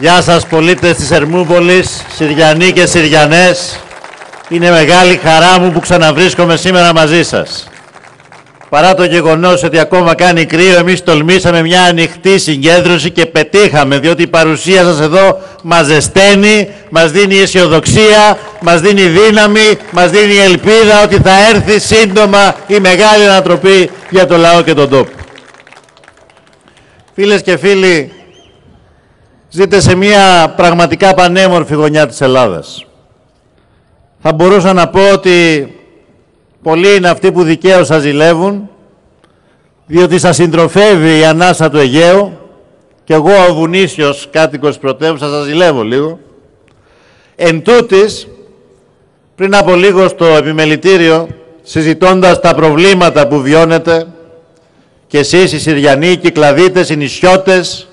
Γεια σας πολίτες της Ερμούπολης, Συριανοί και Συριανές. Είναι μεγάλη χαρά μου που ξαναβρίσκομαι σήμερα μαζί σας. Παρά το γεγονός ότι ακόμα κάνει κρύο, εμείς τολμήσαμε μια ανοιχτή συγκέντρωση και πετύχαμε, διότι η παρουσία σας εδώ μας ζεσταίνει, μας δίνει αισιοδοξία, μας δίνει δύναμη, μας δίνει ελπίδα ότι θα έρθει σύντομα η μεγάλη ανατροπή για το λαό και τον τόπο. Φίλες και φίλοι, ζείτε σε μια πραγματικά πανέμορφη γωνιά της Ελλάδας. Θα μπορούσα να πω ότι πολλοί είναι αυτοί που δικαίως σας ζηλεύουν, διότι σας συντροφεύει η ανάσα του Αιγαίου και εγώ ο Βουνίσιος κάτοικος πρωτεύουσα σας ζηλεύω λίγο. Εν τούτης, πριν από λίγο στο επιμελητήριο, συζητώντας τα προβλήματα που βιώνετε, και εσείς οι Συριανοί, οι Κυκλαδίτες, οι νησιώτες,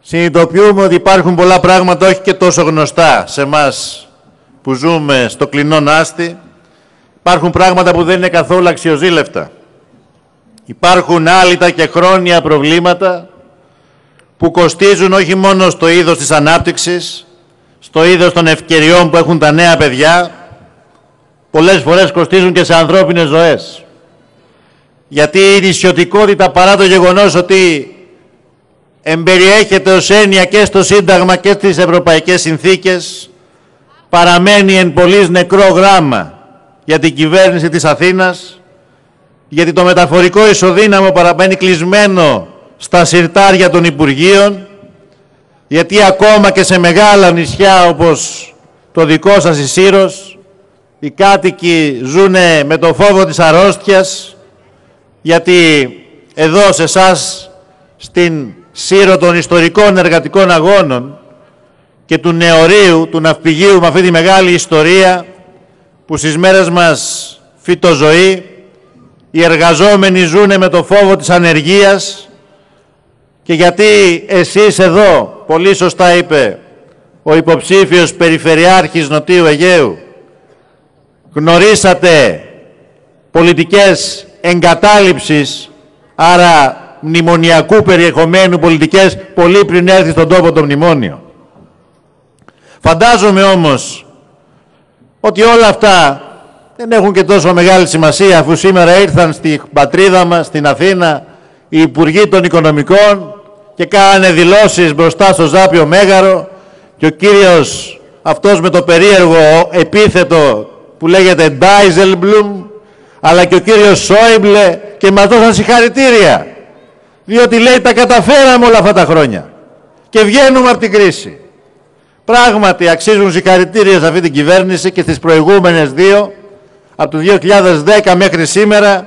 συνειδητοποιούμε ότι υπάρχουν πολλά πράγματα όχι και τόσο γνωστά σε μας που ζούμε στο κλεινό Νάστη. Υπάρχουν πράγματα που δεν είναι καθόλου αξιοζήλευτα. Υπάρχουν άλυτα και χρόνια προβλήματα που κοστίζουν όχι μόνο στο είδος της ανάπτυξης, στο είδος των ευκαιριών που έχουν τα νέα παιδιά, πολλές φορές κοστίζουν και σε ανθρώπινες ζωές. Γιατί η νησιωτικότητα παρά το γεγονός ότι εμπεριέχεται ως έννοια και στο Σύνταγμα και στις Ευρωπαϊκές Συνθήκες, παραμένει εν πολλής νεκρό γράμμα για την κυβέρνηση της Αθήνας, γιατί το μεταφορικό ισοδύναμο παραμένει κλεισμένο στα συρτάρια των Υπουργείων, γιατί ακόμα και σε μεγάλα νησιά όπως το δικό σας η Σύρος, οι κάτοικοι ζουν με το φόβο της αρρώστιας, γιατί εδώ σε εσάς στην Σύρο των ιστορικών εργατικών αγώνων και του νεορίου, του ναυπηγείου με αυτή τη μεγάλη ιστορία που στις μέρες μας φυτοζωεί οι εργαζόμενοι ζουν με το φόβο της ανεργίας και γιατί εσείς εδώ, πολύ σωστά είπε ο υποψήφιος Περιφερειάρχης Νοτίου Αιγαίου, γνωρίσατε πολιτικές εγκατάλειψης, άρα μνημονιακού περιεχομένου πολιτικές, πολύ πριν έρθει στον τόπο το μνημόνιο. Φαντάζομαι όμως ότι όλα αυτά δεν έχουν και τόσο μεγάλη σημασία αφού σήμερα ήρθαν στη πατρίδα μας, στην Αθήνα, οι Υπουργοί των Οικονομικών και κάνανε δηλώσεις μπροστά στο Ζάπιο Μέγαρο και ο κύριος αυτός με το περίεργο επίθετο που λέγεται Ντάιζελμπλουμ αλλά και ο κύριος Σόιμπλε και μας δώσαν συγχαρητήρια διότι λέει τα καταφέραμε όλα αυτά τα χρόνια και βγαίνουμε από την κρίση. Πράγματι αξίζουν συγχαρητήρια σε αυτή την κυβέρνηση και στις προηγούμενες δύο από το 2010 μέχρι σήμερα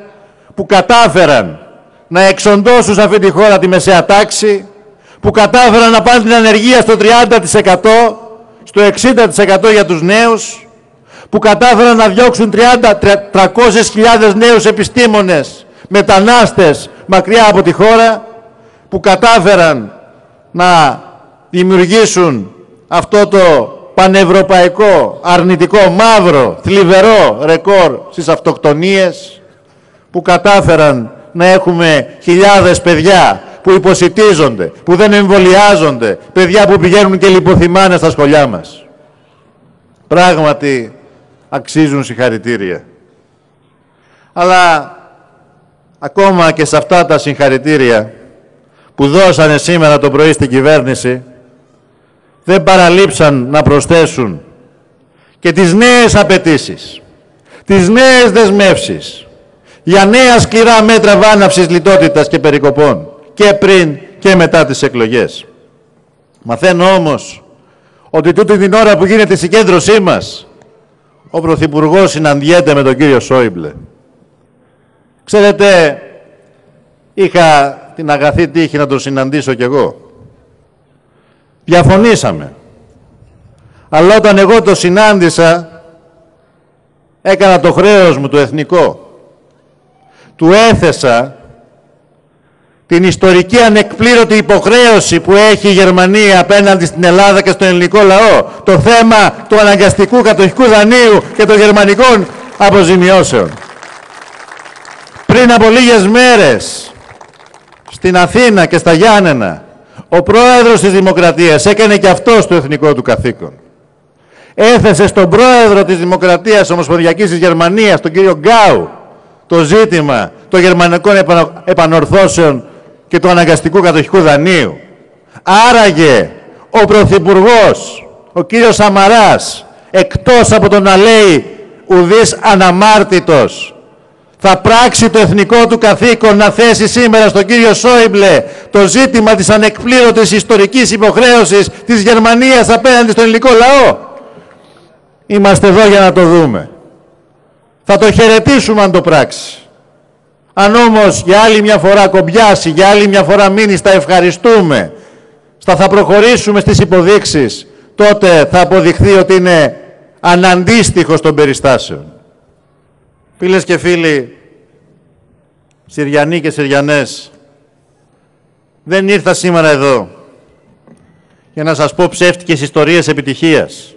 που κατάφεραν να εξοντώσουν σε αυτή τη χώρα τη μεσαία τάξη, που κατάφεραν να πάνε την ανεργία στο 30%, στο 60% για τους νέους, που κατάφεραν να διώξουν 30-300.000 νέους επιστήμονες, μετανάστες μακριά από τη χώρα, που κατάφεραν να δημιουργήσουν αυτό το πανευρωπαϊκό, αρνητικό, μαύρο, θλιβερό ρεκόρ στις αυτοκτονίες, που κατάφεραν να έχουμε χιλιάδες παιδιά που υποσυτίζονται, που δεν εμβολιάζονται, παιδιά που πηγαίνουν και λιποθυμάνε στα σχολιά μας. Πράγματι, αξίζουν συγχαρητήρια. Αλλά ακόμα και σε αυτά τα συγχαρητήρια που δώσανε σήμερα το πρωί στην κυβέρνηση, δεν παραλείψαν να προσθέσουν και τις νέες απαιτήσεις, τις νέες δεσμεύσεις για νέα σκληρά μέτρα βάναυσης λιτότητας και περικοπών και πριν και μετά τις εκλογές. Μαθαίνω όμως ότι τούτη την ώρα που γίνεται η συγκέντρωσή μας ο Πρωθυπουργός συναντιέται με τον κύριο Σόιμπλε. Ξέρετε, είχα την αγαθή τύχη να τον συναντήσω κι εγώ. Διαφωνήσαμε. Αλλά όταν εγώ το συνάντησα, έκανα το χρέος μου το εθνικό. Του έθεσα την ιστορική ανεκπλήρωτη υποχρέωση που έχει η Γερμανία απέναντι στην Ελλάδα και στον ελληνικό λαό. Το θέμα του αναγκαστικού κατοχικού δανείου και των γερμανικών αποζημιώσεων. Πριν από λίγες μέρες στην Αθήνα και στα Γιάννενα ο πρόεδρος της Δημοκρατίας έκανε και αυτό το εθνικό του καθήκον. Έθεσε στον πρόεδρο της Δημοκρατίας Ομοσπονδιακής της Γερμανίας, τον κύριο Γκάου, το ζήτημα των γερμανικών επανορθώσεων και του αναγκαστικού κατοχικού δανείου. Άραγε ο Πρωθυπουργός, ο κύριος Σαμαράς, εκτός από το να λέει ουδής αναμάρτητος, θα πράξει το εθνικό του καθήκον να θέσει σήμερα στον κύριο Σόιμπλε το ζήτημα της ανεκπλήρωτης ιστορικής υποχρέωσης της Γερμανίας απέναντι στον ελληνικό λαό. Είμαστε εδώ για να το δούμε. Θα το χαιρετήσουμε αν το πράξει. Αν όμως για άλλη μια φορά κομπιάσει, για άλλη μια φορά μείνει στα ευχαριστούμε, στα θα προχωρήσουμε στις υποδείξεις, τότε θα αποδειχθεί ότι είναι αναντίστοιχος των περιστάσεων. Φίλες και φίλοι, Συριανοί και Συριανές, δεν ήρθα σήμερα εδώ για να σας πω ψεύτικες ιστορίες επιτυχίας.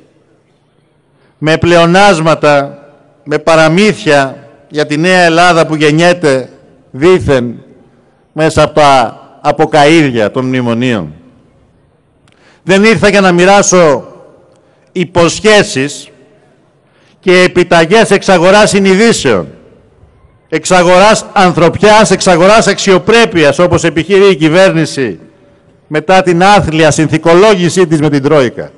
Με πλεονάσματα, με παραμύθια για τη νέα Ελλάδα που γεννιέται δήθεν μέσα από τα αποκαΐδια των μνημονίων. Δεν ήρθα για να μοιράσω υποσχέσεις και επιταγές εξαγοράς συνειδήσεων, εξαγοράς ανθρωπιάς, εξαγοράς αξιοπρέπειας, όπως επιχειρεί η κυβέρνηση μετά την άθλια συνθηκολόγησή της με την Τρόικα.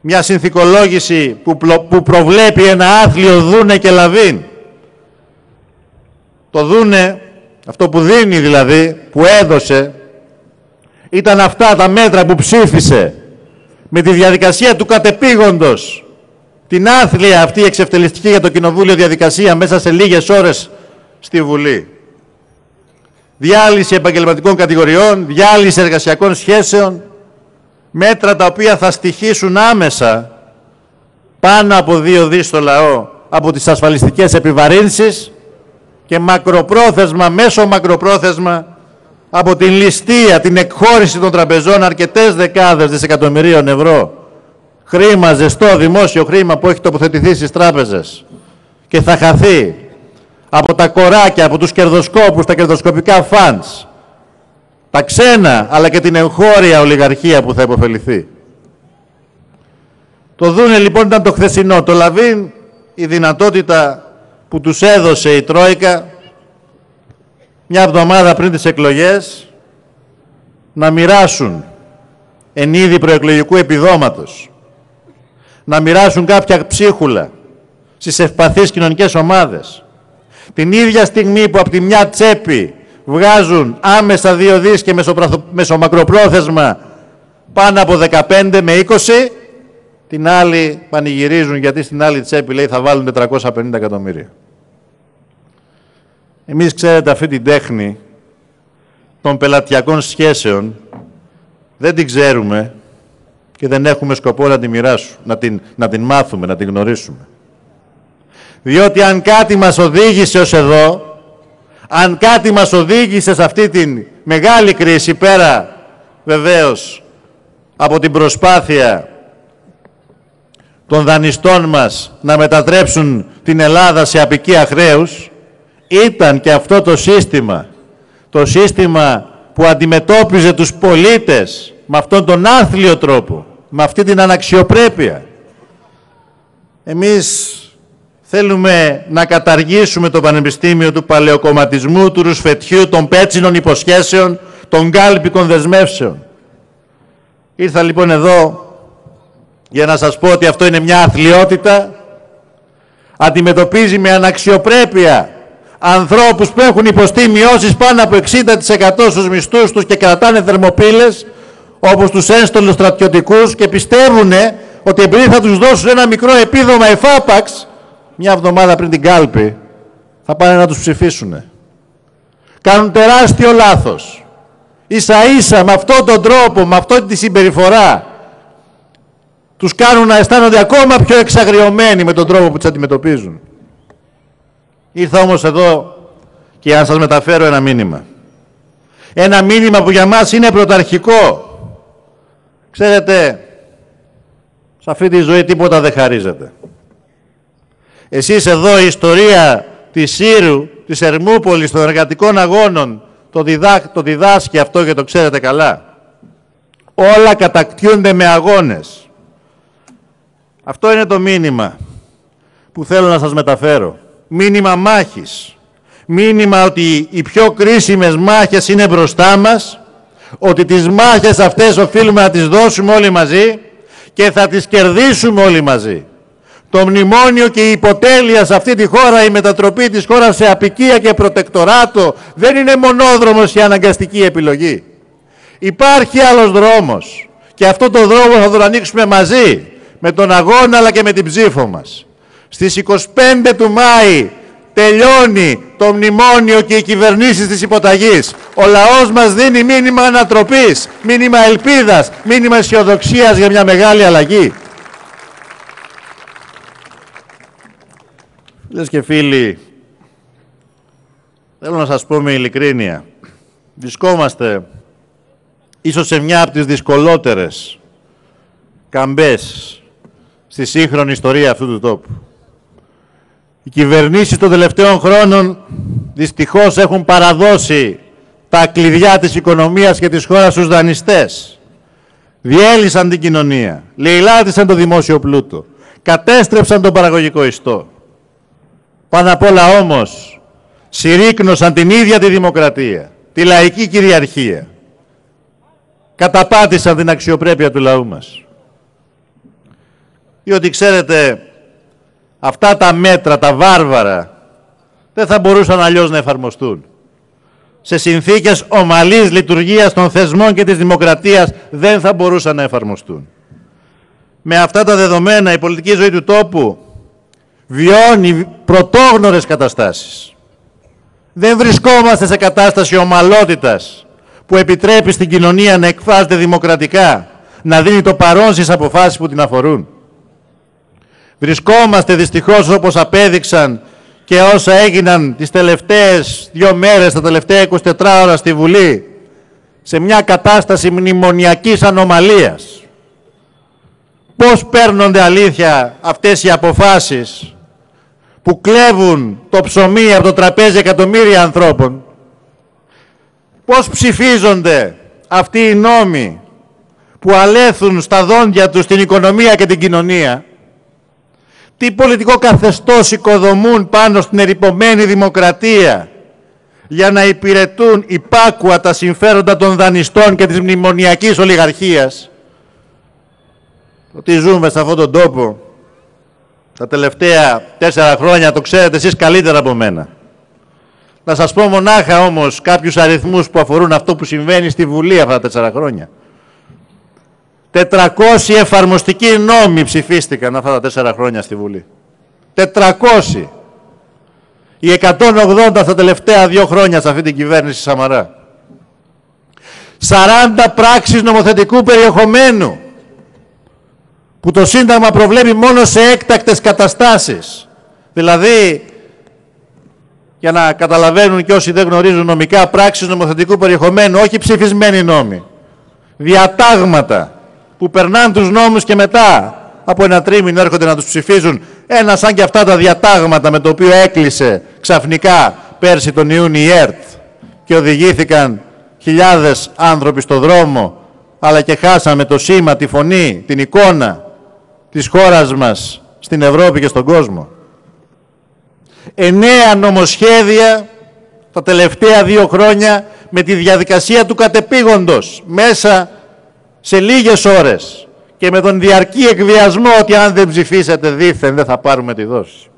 Μια συνθηκολόγηση που, που προβλέπει ένα άθλιο δούνε και λαβίν. Το δούνε, αυτό που δίνει δηλαδή, που έδωσε, ήταν αυτά τα μέτρα που ψήφισε με τη διαδικασία του κατεπήγοντος την άθλια αυτή εξευτελιστική για το Κοινοβούλιο διαδικασία μέσα σε λίγες ώρες στη Βουλή. Διάλυση επαγγελματικών κατηγοριών, διάλυση εργασιακών σχέσεων, μέτρα τα οποία θα στοιχήσουν άμεσα πάνω από δύο δις στο λαό από τις ασφαλιστικές επιβαρύνσεις και μακροπρόθεσμα, μέσω μακροπρόθεσμα από την ληστεία, την εκχώρηση των τραπεζών αρκετές δεκάδες δισεκατομμυρίων ευρώ χρήμα, ζεστό δημόσιο χρήμα που έχει τοποθετηθεί στις τράπεζες και θα χαθεί από τα κοράκια, από τους κερδοσκόπους, τα κερδοσκοπικά φαντς, τα ξένα, αλλά και την εγχώρια ολιγαρχία που θα υποφεληθεί. Το δούνε λοιπόν ήταν το χθεσινό. Το Λαβίν η δυνατότητα που τους έδωσε η Τρόικα μια εβδομάδα πριν τις εκλογές να μοιράσουν εν είδη προεκλογικού επιδόματος να μοιράσουν κάποια ψίχουλα στις ευπαθείς κοινωνικές ομάδες. Την ίδια στιγμή που από τη μια τσέπη βγάζουν άμεσα δύο δις και μεσομακροπρόθεσμα πάνω από 15 με 20, την άλλη πανηγυρίζουν γιατί στην άλλη τσέπη λέει θα βάλουν 450 εκατομμύρια. Εμείς ξέρετε αυτή την τέχνη των πελατειακών σχέσεων δεν την ξέρουμε και δεν έχουμε σκοπό να την μοιράσουμε, να την, να την μάθουμε, να την γνωρίσουμε. Διότι αν κάτι μας οδήγησε ως εδώ, αν κάτι μας οδήγησε σε αυτή την μεγάλη κρίση πέρα βεβαίως από την προσπάθεια των δανειστών μας να μετατρέψουν την Ελλάδα σε απικία χρέους, ήταν και αυτό το σύστημα, το σύστημα που αντιμετώπιζε τους πολίτες με αυτόν τον άθλιο τρόπο, με αυτή την αναξιοπρέπεια. Εμείς θέλουμε να καταργήσουμε το Πανεπιστήμιο του Παλαιοκομματισμού, του Ρουσφετιού, των πέτσινων υποσχέσεων, των κάλπικων δεσμεύσεων. Ήρθα λοιπόν εδώ για να σας πω ότι αυτό είναι μια αθλειότητα, αντιμετωπίζει με αναξιοπρέπεια ανθρώπους που έχουν υποστεί μειώσεις πάνω από 60% στους μισθούς τους και κρατάνε θερμοπύλες όπως τους ένστολους στρατιωτικούς και πιστεύουν ότι επειδή θα τους δώσουν ένα μικρό επίδομα εφάπαξ μια εβδομάδα πριν την κάλπη θα πάνε να τους ψηφίσουν. Κάνουν τεράστιο λάθος. Ίσα ίσα με αυτόν τον τρόπο, με αυτή τη συμπεριφορά τους κάνουν να αισθάνονται ακόμα πιο εξαγριωμένοι με τον τρόπο που τους αντιμετωπίζουν. Ήρθα όμως εδώ και να σας μεταφέρω ένα μήνυμα. Ένα μήνυμα που για μας είναι πρωταρχικό. Ξέρετε, σε αυτή τη ζωή τίποτα δεν χαρίζεται. Εσείς εδώ η ιστορία της Σύρου, της Ερμούπολης, των εργατικών αγώνων, το, διδά, το διδάσκει αυτό και το ξέρετε καλά. Όλα κατακτιούνται με αγώνες. Αυτό είναι το μήνυμα που θέλω να σας μεταφέρω. Μήνυμα μάχης. Μήνυμα ότι οι πιο κρίσιμες μάχες είναι μπροστά μας, ότι τις μάχες αυτές οφείλουμε να τις δώσουμε όλοι μαζί και θα τις κερδίσουμε όλοι μαζί. Το μνημόνιο και η υποτέλεια σε αυτή τη χώρα, η μετατροπή της χώρας σε απικία και προτεκτοράτο δεν είναι μονόδρομος η αναγκαστική επιλογή. Υπάρχει άλλος δρόμος και αυτό το δρόμο θα τον ανοίξουμε μαζί με τον αγώνα αλλά και με την ψήφο μας. Στις 25 του Μάη τελειώνει το μνημόνιο και οι κυβερνήσεις της υποταγής. Ο λαός μας δίνει μήνυμα ανατροπής, μήνυμα ελπίδας, μήνυμα αισιοδοξίας για μια μεγάλη αλλαγή. Φίλες και φίλοι, θέλω να σας πω με ειλικρίνεια. Βρισκόμαστε ίσως σε μια από τις δυσκολότερες καμπές στη σύγχρονη ιστορία αυτού του τόπου. Οι κυβερνήσεις των τελευταίων χρόνων δυστυχώς έχουν παραδώσει τα κλειδιά της οικονομίας και της χώρας στους δανειστές. Διέλυσαν την κοινωνία, λαιλάτισαν το δημόσιο πλούτο, κατέστρεψαν τον παραγωγικό ιστό. Πάνω απ' όλα όμως συρρήκνωσαν την ίδια τη δημοκρατία, τη λαϊκή κυριαρχία. Καταπάτησαν την αξιοπρέπεια του λαού μας. Διότι ξέρετε, αυτά τα μέτρα, τα βάρβαρα, δεν θα μπορούσαν αλλιώς να εφαρμοστούν. Σε συνθήκες ομαλής λειτουργίας των θεσμών και της δημοκρατίας δεν θα μπορούσαν να εφαρμοστούν. Με αυτά τα δεδομένα η πολιτική ζωή του τόπου βιώνει πρωτόγνωρες καταστάσεις. Δεν βρισκόμαστε σε κατάσταση ομαλότητας που επιτρέπει στην κοινωνία να εκφράζεται δημοκρατικά, να δίνει το παρόν στις αποφάσεις που την αφορούν. Βρισκόμαστε δυστυχώς όπως απέδειξαν και όσα έγιναν τις τελευταίες δύο μέρες, τα τελευταία 24 ώρα στη Βουλή, σε μια κατάσταση μνημονιακής ανομαλίας. Πώς παίρνονται αλήθεια αυτές οι αποφάσεις που κλέβουν το ψωμί από το τραπέζι εκατομμύρια ανθρώπων; Πώς ψηφίζονται αυτοί οι νόμοι που αλέθουν στα δόντια τους την οικονομία και την κοινωνία; Τι πολιτικό καθεστώς οικοδομούν πάνω στην ερυπωμένη δημοκρατία για να υπηρετούν υπάκουα τα συμφέροντα των δανειστών και της μνημονιακής ολιγαρχίας; Ότι ζούμε σε αυτόν τον τόπο τα τελευταία τέσσερα χρόνια, το ξέρετε εσείς καλύτερα από μένα. Να σας πω μονάχα όμως κάποιους αριθμούς που αφορούν αυτό που συμβαίνει στη Βουλή αυτά τα τέσσερα χρόνια. 400 εφαρμοστικοί νόμοι ψηφίστηκαν αυτά τα τέσσερα χρόνια στη Βουλή. 400. Οι 180 τα τελευταία δύο χρόνια σε αυτή την κυβέρνηση Σαμαρά. 40 πράξεις νομοθετικού περιεχομένου που το Σύνταγμα προβλέπει μόνο σε έκτακτες καταστάσεις. Δηλαδή, για να καταλαβαίνουν και όσοι δεν γνωρίζουν νομικά πράξεις νομοθετικού περιεχομένου, όχι ψηφισμένοι νόμοι. Διατάγματα που περνάνε τους νόμους και μετά από ένα τρίμηνο έρχονται να τους ψηφίζουν. Ένα σαν και αυτά τα διατάγματα με το οποίο έκλεισε ξαφνικά πέρσι τον Ιούνιο η ΕΡΤ και οδηγήθηκαν χιλιάδες άνθρωποι στο δρόμο αλλά και χάσαμε το σήμα, τη φωνή, την εικόνα της χώρας μας στην Ευρώπη και στον κόσμο. Εννέα νομοσχέδια τα τελευταία δύο χρόνια με τη διαδικασία του κατεπήγοντος μέσα σε λίγες ώρες και με τον διαρκή εκβιασμό ότι αν δεν ψηφίσετε δήθεν δεν θα πάρουμε τη δόση.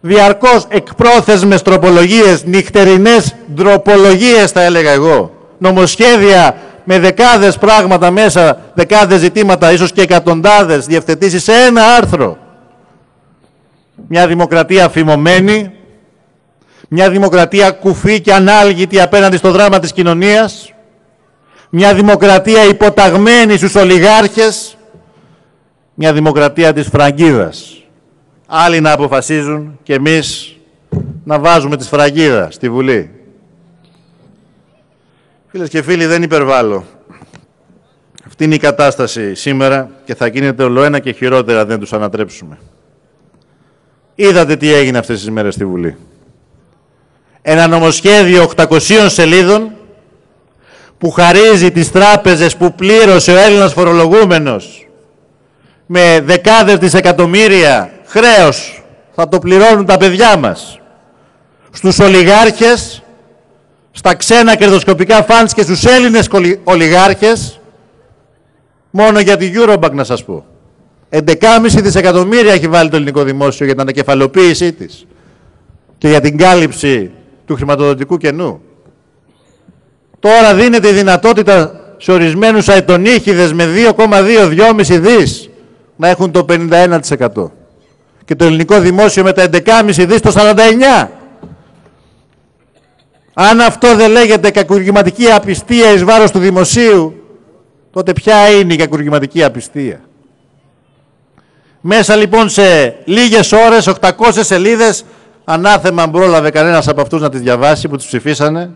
Διαρκώς εκπρόθεσμες τροπολογίες, νυχτερινές τροπολογίες θα έλεγα εγώ, νομοσχέδια με δεκάδες πράγματα μέσα, δεκάδες ζητήματα, ίσως και εκατοντάδες διευθετήσεις σε ένα άρθρο. Μια δημοκρατία φημωμένη, μια δημοκρατία κουφή και ανάλγητη απέναντι στο δράμα της κοινωνίας, μια δημοκρατία υποταγμένη στους ολιγάρχες, μια δημοκρατία της φραγκίδας. Άλλοι να αποφασίζουν και εμείς να βάζουμε της σφραγίδα στη Βουλή. Φίλες και φίλοι, δεν υπερβάλλω. Αυτή είναι η κατάσταση σήμερα και θα γίνεται ολοένα και χειρότερα δεν τους ανατρέψουμε. Είδατε τι έγινε αυτές τις μέρες στη Βουλή. Ένα νομοσχέδιο 800 σελίδων που χαρίζει τις τράπεζες που πλήρωσε ο Έλληνας φορολογούμενος με δεκάδες δισεκατομμύρια χρέος θα το πληρώνουν τα παιδιά μας. Στους ολιγάρχες, στα ξένα κερδοσκοπικά φαντς και στους Έλληνες ολιγάρχες, μόνο για τη Eurobank να σας πω. 11,5 δισεκατομμύρια έχει βάλει το ελληνικό δημόσιο για την ανακεφαλοποίησή της και για την κάλυψη του χρηματοδοτικού κενού. Τώρα δίνεται η δυνατότητα σε ορισμένους αετονίχιδες με 2,2-2,5 δις να έχουν το 51% και το ελληνικό δημόσιο με τα 11,5 δις το 49%. Αν αυτό δεν λέγεται κακουργηματική απιστία εις βάρος του δημοσίου, τότε ποια είναι η κακουργηματική απιστία; Μέσα λοιπόν σε λίγες ώρες, 800 σελίδες, ανάθεμα πρόλαβε κανένας από αυτούς να τις διαβάσει που τις ψηφίσανε,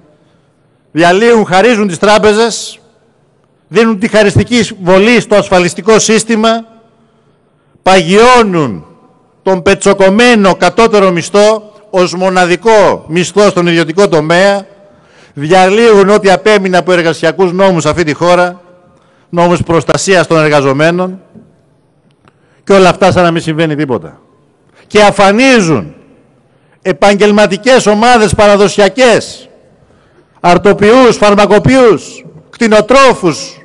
διαλύουν, χαρίζουν τις τράπεζες, δίνουν τη χαριστική βολή στο ασφαλιστικό σύστημα, παγιώνουν τον πετσοκομμένο κατώτερο μισθό ως μοναδικό μισθό στον ιδιωτικό τομέα, διαλύουν ό,τι απέμεινε από εργασιακούς νόμους σε αυτή τη χώρα, νόμους προστασίας των εργαζομένων και όλα αυτά σαν να μην συμβαίνει τίποτα. Και αφανίζουν επαγγελματικές ομάδες παραδοσιακές, αρτοποιούς, φαρμακοποιούς, κτηνοτρόφους,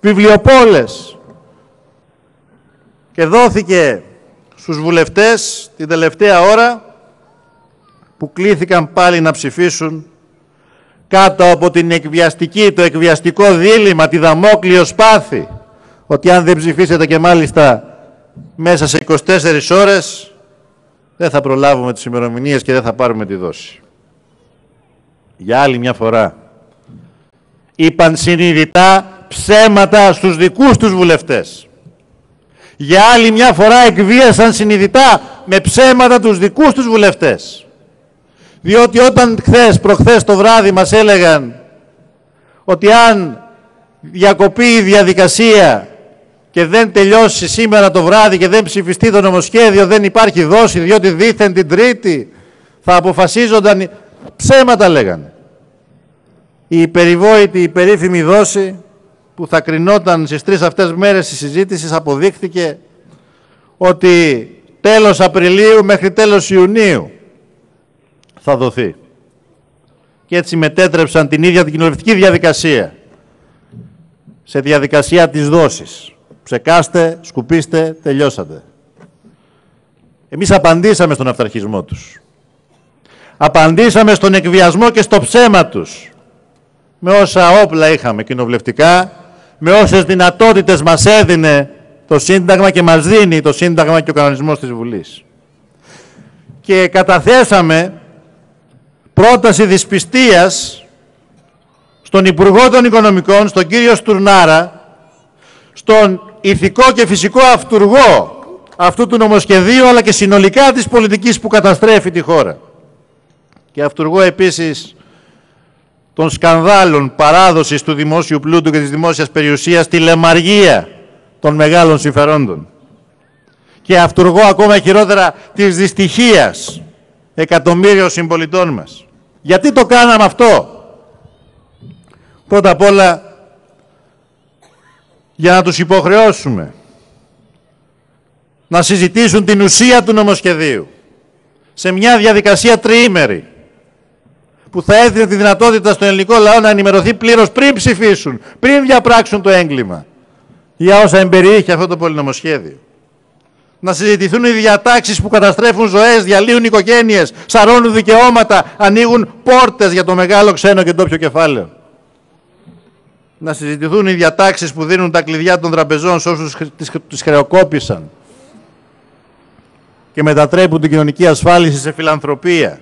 βιβλιοπόλες. Και δόθηκε στους βουλευτές την τελευταία ώρα που κλήθηκαν πάλι να ψηφίσουν κάτω από την εκβιαστική, το εκβιαστικό δίλημα, τη δαμόκλειο σπάθη, ότι αν δεν ψηφίσετε και μάλιστα μέσα σε 24 ώρες, δεν θα προλάβουμε τις ημερομηνίες και δεν θα πάρουμε τη δόση. Για άλλη μια φορά, είπαν συνειδητά ψέματα στους δικούς τους βουλευτές. Για άλλη μια φορά εκβίασαν συνειδητά με ψέματα τους δικούς τους βουλευτές. Διότι όταν χθες, προχθές το βράδυ μας έλεγαν ότι αν διακοπεί η διαδικασία και δεν τελειώσει σήμερα το βράδυ και δεν ψηφιστεί το νομοσχέδιο, δεν υπάρχει δόση, διότι δήθεν την Τρίτη θα αποφασίζονταν... Ψέματα λέγανε. Η περιβόητη, η περίφημη δόση που θα κρινόταν στις τρεις αυτές μέρες της συζήτησης αποδείχθηκε ότι τέλος Απριλίου μέχρι τέλος Ιουνίου θα δοθεί. Και έτσι μετέτρεψαν την ίδια την κοινοβουλευτική διαδικασία σε διαδικασία της δόσης. Ψεκάστε, σκουπίστε, τελειώσατε. Εμείς απαντήσαμε στον αυταρχισμό τους. Απαντήσαμε στον εκβιασμό και στο ψέμα τους. Με όσα όπλα είχαμε κοινοβουλευτικά, με όσες δυνατότητες μας έδινε το Σύνταγμα και μας δίνει το Σύνταγμα και ο κανονισμός της Βουλής. Και καταθέσαμε πρόταση δυσπιστίας στον Υπουργό των Οικονομικών, στον κύριο Στουρνάρα, στον ηθικό και φυσικό αυτούργο αυτού του νομοσχεδίου, αλλά και συνολικά της πολιτικής που καταστρέφει τη χώρα. Και αυτούργο επίσης των σκανδάλων παράδοσης του δημόσιου πλούτου και της δημόσιας περιουσίας στη λεμαργία των μεγάλων συμφερόντων. Και αυτούργο ακόμα χειρότερα της δυστυχίας εκατομμύριων συμπολιτών μας. Γιατί το κάναμε αυτό; Πρώτα απ' όλα για να τους υποχρεώσουμε να συζητήσουν την ουσία του νομοσχεδίου σε μια διαδικασία τριήμερη που θα έδινε τη δυνατότητα στον ελληνικό λαό να ενημερωθεί πλήρως πριν ψηφίσουν, πριν διαπράξουν το έγκλημα για όσα εμπεριείχε αυτό το πολυνομοσχέδιο. Να συζητηθούν οι διατάξεις που καταστρέφουν ζωές, διαλύουν οικογένειες, σαρώνουν δικαιώματα, ανοίγουν πόρτες για το μεγάλο ξένο και τόπιο κεφάλαιο να συζητηθούν οι διατάξεις που δίνουν τα κλειδιά των τραπεζών σε όσους τις χρεοκόπησαν και μετατρέπουν την κοινωνική ασφάλιση σε φιλανθρωπία.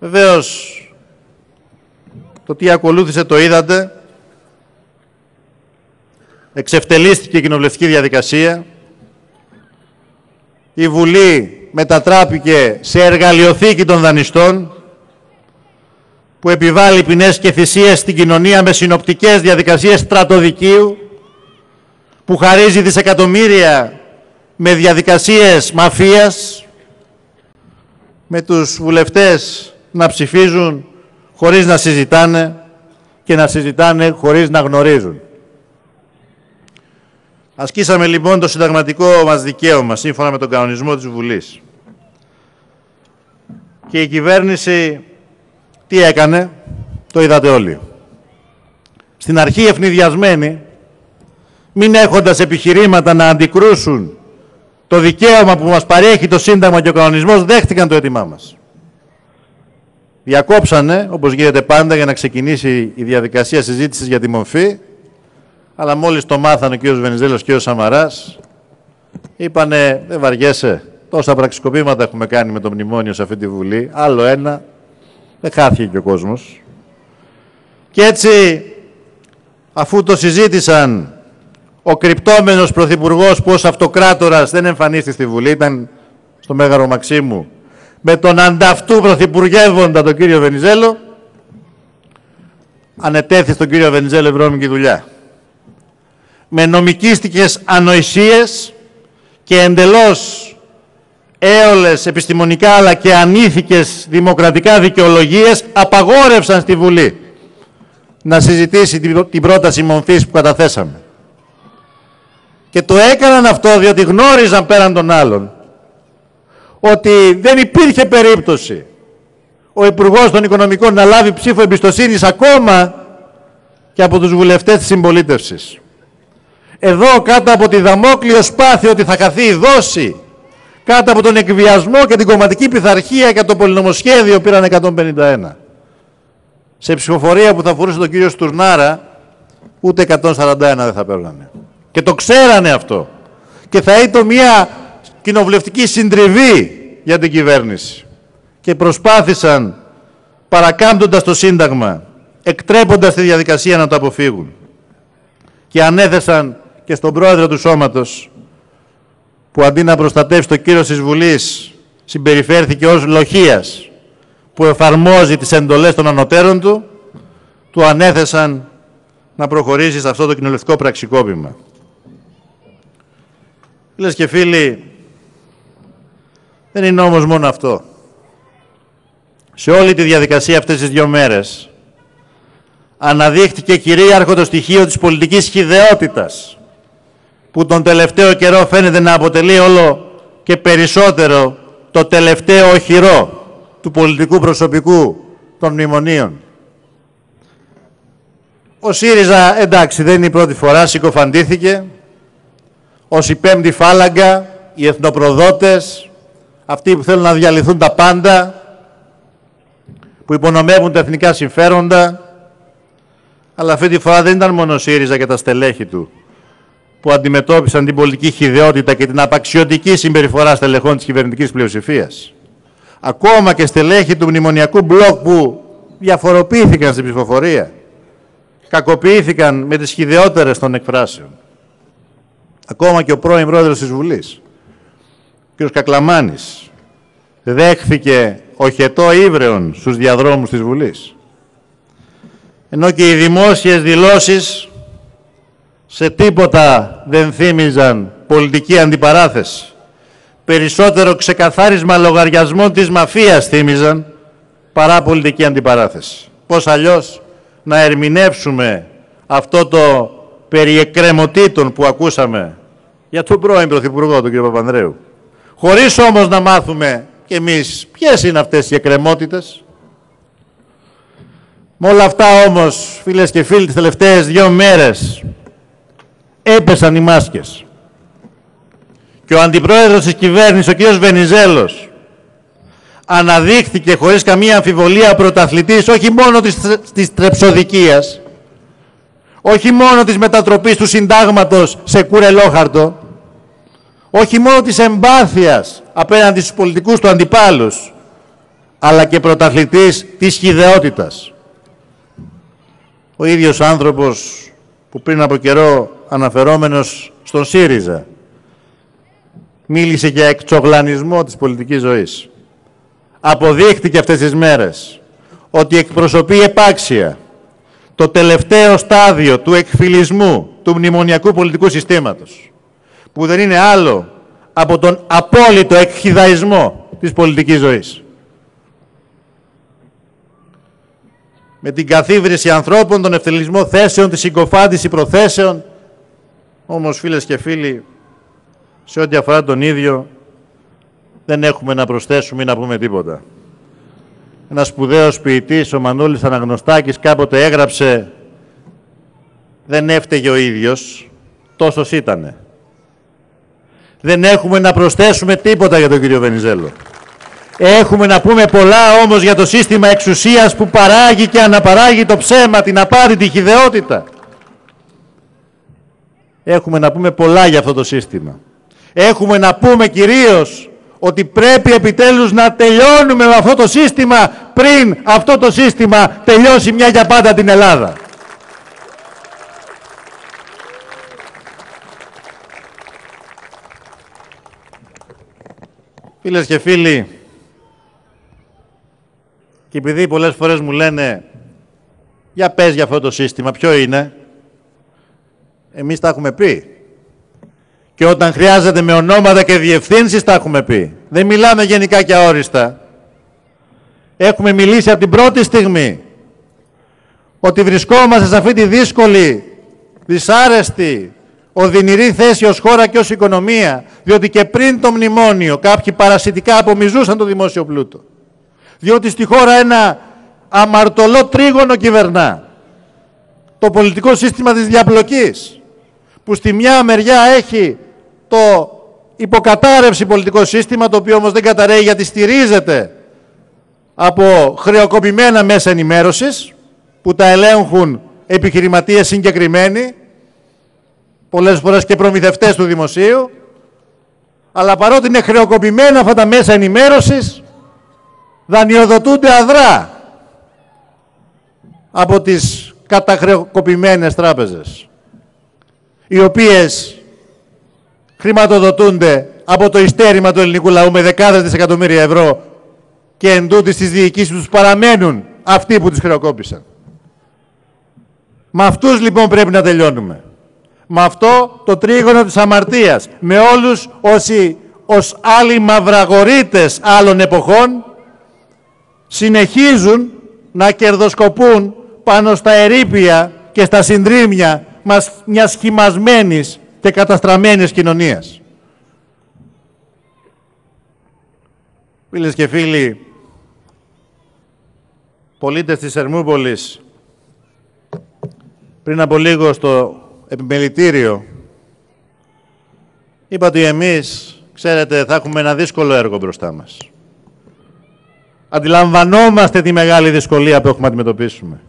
Βεβαίως, το τι ακολούθησε το είδατε. Εξευτελίστηκε η κοινοβουλευτική διαδικασία. Η Βουλή μετατράπηκε σε εργαλειοθήκη των δανειστών που επιβάλλει ποινές και θυσίες στην κοινωνία με συνοπτικές διαδικασίες στρατοδικίου, που χαρίζει δισεκατομμύρια με διαδικασίες μαφίας, με τους βουλευτές να ψηφίζουν χωρίς να συζητάνε και να συζητάνε χωρίς να γνωρίζουν. Ασκήσαμε λοιπόν το συνταγματικό μας δικαίωμα σύμφωνα με τον κανονισμό της Βουλής. Και η κυβέρνηση τι έκανε, το είδατε όλοι. Στην αρχή ευνηδιασμένοι, μην έχοντας επιχειρήματα να αντικρούσουν το δικαίωμα που μας παρέχει το Σύνταγμα και ο κανονισμός, δέχτηκαν το αίτημά μας. Διακόψανε, όπως γίνεται πάντα, για να ξεκινήσει η διαδικασία συζήτησης για τη μορφή, αλλά μόλις το μάθανε ο κ. Βενιζέλος και ο Σαμαράς, είπανε, δεν βαριέσαι, τόσα πραξικοπήματα έχουμε κάνει με το μνημόνιο σε αυτή τη Βουλή, άλλο ένα, δεν χάθηκε και ο κόσμος. Και έτσι, αφού το συζήτησαν, ο κρυπτόμενος πρωθυπουργός που ως αυτοκράτορας δεν εμφανίστηκε στη Βουλή, ήταν στο Μέγαρο Μαξίμου, με τον ανταυτού πρωθυπουργεύοντα τον κύριο Βενιζέλο, ανετέθη στον κύριο Βενιζέλο η βρώμικη δουλειά. Με νομικίστικες ανοησίες και εντελώς έολες επιστημονικά αλλά και ανήθικες δημοκρατικά δικαιολογίες απαγόρευσαν στη Βουλή να συζητήσει την πρόταση μορφής που καταθέσαμε. Και το έκαναν αυτό διότι γνώριζαν πέραν των άλλων ότι δεν υπήρχε περίπτωση ο Υπουργός των Οικονομικών να λάβει ψήφο εμπιστοσύνης ακόμα και από τους βουλευτές της συμπολίτευσης. Εδώ κάτω από τη δαμόκλειο σπάθη ότι θα χαθεί η δόση κάτω από τον εκβιασμό και την κομματική πειθαρχία και το πολυνομοσχέδιο πήραν 151. Σε ψηφοφορία που θα αφορούσε τον κύριο Στουρνάρα, ούτε 141 δεν θα παίρνανε. Και το ξέρανε αυτό. Και θα ήταν μια κοινοβουλευτική συντριβή για την κυβέρνηση. Και προσπάθησαν, παρακάμπτοντας το Σύνταγμα, εκτρέποντας τη διαδικασία να το αποφύγουν. Και ανέθεσαν και στον πρόεδρο του σώματος που αντί να προστατεύσει το κύριο της Βουλής συμπεριφέρθηκε ως λοχίας που εφαρμόζει τις εντολές των ανωτέρων του, του ανέθεσαν να προχωρήσει σε αυτό το κοινοβουλευτικό πραξικόπημα. Φίλες και φίλοι, δεν είναι όμως μόνο αυτό. Σε όλη τη διαδικασία αυτές τις δύο μέρες αναδείχτηκε κυρίαρχο το στοιχείο της πολιτικής χιδεότητας που τον τελευταίο καιρό φαίνεται να αποτελεί όλο και περισσότερο το τελευταίο οχυρό του πολιτικού προσωπικού των μνημονίων. Ο ΣΥΡΙΖΑ, εντάξει, δεν είναι η πρώτη φορά, συκοφαντήθηκε ως η πέμπτη φάλαγγα, οι εθνοπροδότες, αυτοί που θέλουν να διαλυθούν τα πάντα, που υπονομεύουν τα εθνικά συμφέροντα, αλλά αυτή τη φορά δεν ήταν μόνο ο ΣΥΡΙΖΑ και τα στελέχη του, που αντιμετώπισαν την πολιτική χειδαιότητα και την απαξιωτική συμπεριφορά στελεχών της κυβερνητικής πλειοψηφίας. Ακόμα και στελέχη του μνημονιακού μπλοκ που διαφοροποιήθηκαν στην ψηφοφορία, κακοποιήθηκαν με τις χειδαιότερες των εκφράσεων. Ακόμα και ο πρώην πρόεδρος της Βουλής, ο κ. Κακλαμάνης, δέχθηκε οχετό ύβρεων στους διαδρόμους της Βουλής. Ενώ και οι δημόσιες δηλώσεις σε τίποτα δεν θύμιζαν πολιτική αντιπαράθεση. Περισσότερο ξεκαθάρισμα λογαριασμών της μαφίας θύμιζαν παρά πολιτική αντιπαράθεση. Πώς αλλιώς να ερμηνεύσουμε αυτό το περί εκκρεμωτήτων που ακούσαμε για τον πρώην Πρωθυπουργό, τον κ. Παπανδρέου; Χωρίς όμως να μάθουμε κι εμείς ποιες είναι αυτές οι εκκρεμότητες. Με όλα αυτά όμως, φίλες και φίλοι, τις τελευταίες δύο μέρες έπεσαν οι μάσκες. Και ο αντιπρόεδρος της κυβέρνησης, ο κ. Βενιζέλος, αναδείχθηκε χωρίς καμία αμφιβολία πρωταθλητής όχι μόνο της, της τρεψοδικίας, όχι μόνο της μετατροπής του συντάγματος σε κουρελόχαρτο, όχι μόνο της εμπάθειας απέναντι στους πολιτικούς του αντιπάλους, αλλά και πρωταθλητής της χιδεότητας. Ο ίδιος άνθρωπος που πριν από καιρό αναφερόμενος στον ΣΥΡΙΖΑ μίλησε για εκτσογλανισμό της πολιτικής ζωής. Αποδείχτηκε αυτές τις μέρες ότι εκπροσωπεί επάξια το τελευταίο στάδιο του εκφυλισμού του μνημονιακού πολιτικού συστήματος, που δεν είναι άλλο από τον απόλυτο εκχυδαϊσμό της πολιτικής ζωής. με την καθίβρηση ανθρώπων, τον ευτελισμό θέσεων, τη συγκοφάντηση προθέσεων. Όμως, φίλες και φίλοι, σε ό,τι αφορά τον ίδιο, δεν έχουμε να προσθέσουμε ή να πούμε τίποτα. Ένας σπουδαίος ποιητής, ο Μανώλης Αναγνωστάκης, κάποτε έγραψε «Δεν έφταιγε ο ίδιος, τόσος ήτανε». Δεν έχουμε να προσθέσουμε τίποτα για τον κύριο Βενιζέλο. Έχουμε να πούμε πολλά όμως για το σύστημα εξουσίας που παράγει και αναπαράγει το ψέμα, την απάτη, τη χιδεότητα. Έχουμε να πούμε πολλά για αυτό το σύστημα. Έχουμε να πούμε κυρίως ότι πρέπει επιτέλους να τελειώνουμε με αυτό το σύστημα πριν αυτό το σύστημα τελειώσει μια για πάντα την Ελλάδα. Φίλες και φίλοι, και επειδή πολλές φορές μου λένε για πες για αυτό το σύστημα, ποιο είναι, εμείς τα έχουμε πει. Και όταν χρειάζεται με ονόματα και διευθύνσεις τα έχουμε πει. Δεν μιλάμε γενικά και αόριστα. Έχουμε μιλήσει από την πρώτη στιγμή ότι βρισκόμαστε σε αυτή τη δύσκολη, δυσάρεστη, οδυνηρή θέση ως χώρα και ως οικονομία, διότι και πριν το μνημόνιο κάποιοι παρασιτικά απομιζούσαν το δημόσιο πλούτο. Διότι στη χώρα ένα αμαρτωλό τρίγωνο κυβερνά. Το πολιτικό σύστημα της διαπλοκής, που στη μια μεριά έχει το υποκατάρρευση πολιτικό σύστημα, το οποίο όμως δεν καταραίει γιατί στηρίζεται από χρεοκοπημένα μέσα ενημέρωσης, που τα ελέγχουν επιχειρηματίες συγκεκριμένοι, πολλές φορές και προμηθευτές του δημοσίου, αλλά παρότι είναι χρεοκοπημένα αυτά τα μέσα ενημέρωσης, δανειοδοτούνται αδρά από τις καταχρεοκοπημένες τράπεζες, οι οποίες χρηματοδοτούνται από το ιστέρημα του ελληνικού λαού με δεκάδες δισεκατομμύρια ευρώ και εν τούτης τις διοικήσεις τους παραμένουν αυτοί που τις χρεοκόπησαν. Με αυτούς λοιπόν πρέπει να τελειώνουμε με αυτό το τρίγωνο της αμαρτίας, με όλους όσοι ως άλλοι μαυραγορείτες άλλων εποχών συνεχίζουν να κερδοσκοπούν πάνω στα ερήπια και στα συντρίμια μας μιας χυμασμένης και καταστραμμένης κοινωνίας. Φίλες και φίλοι, πολίτες της Ερμούπολης, πριν από λίγο στο επιμελητήριο. Είπα ότι εμείς, ξέρετε, θα έχουμε ένα δύσκολο έργο μπροστά μας. Αντιλαμβανόμαστε τη μεγάλη δυσκολία που έχουμε να αντιμετωπίσουμε.